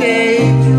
day.